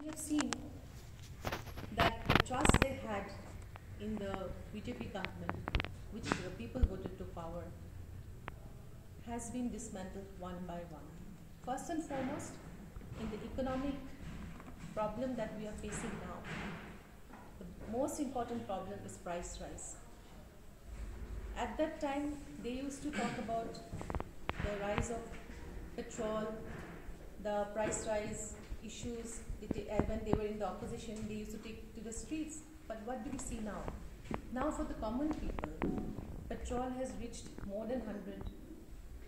We have seen that the trust they had in the BJP government, which the people voted to power, has been dismantled one by one. First and foremost, in the economic problem that we are facing now, the most important problem is price rise. At that time, they used to talk about the rise of petrol, the price rise issues. Uh, when they were in the opposition, they used to take to the streets. But what do we see now? Now, for the common people, petrol has reached more than 100.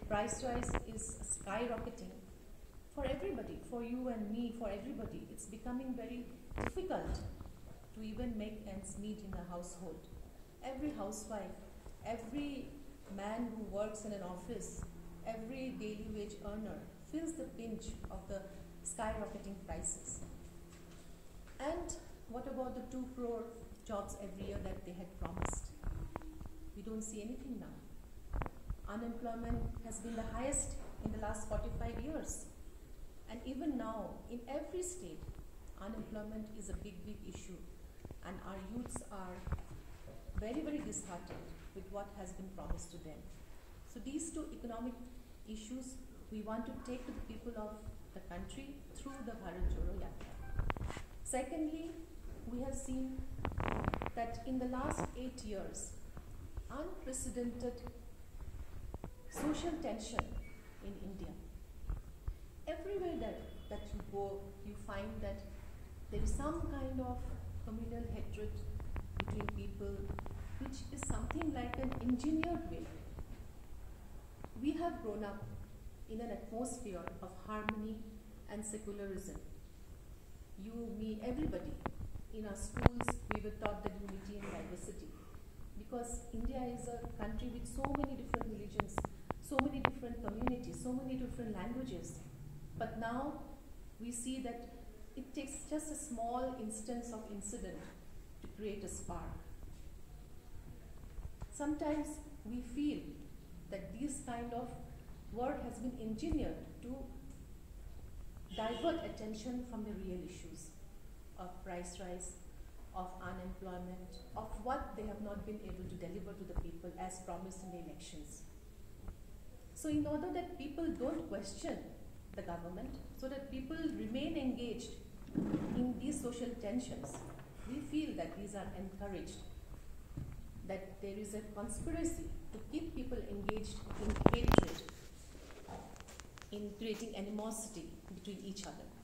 Price rise is skyrocketing for everybody, for you and me, for everybody. It's becoming very difficult to even make ends meet in the household. Every housewife, every man who works in an office, every daily wage earner feels the pinch of the skyrocketing prices. And what about the 2 crore jobs every year that they had promised? We don't see anything now. Unemployment has been the highest in the last 45 years. And even now, in every state, unemployment is a big, big issue. And our youths are very, very disheartened with what has been promised to them. So these two economic issues we want to take to the people of the country through the Bharat Jodo Yatra. Secondly, we have seen that in the last eight years, unprecedented social tension in India. Everywhere that, that you go, you find that there is some kind of communal hatred between people, which is something like an engineered way. We have grown up in an atmosphere of harmony and secularism. You, me, everybody. In our schools, we were taught that unity and diversity. Because India is a country with so many different religions, so many different communities, so many different languages. But now we see that it takes just a small instance of incident to create a spark. Sometimes we feel that these kind of work has been engineered to divert attention from the real issues of price rise, of unemployment, of what they have not been able to deliver to the people as promised in the elections. So, in order that people don't question the government, so that people remain engaged in these social tensions, we feel that these are encouraged, that there is a conspiracy to keep people engaged in hatred, in creating animosity between each other.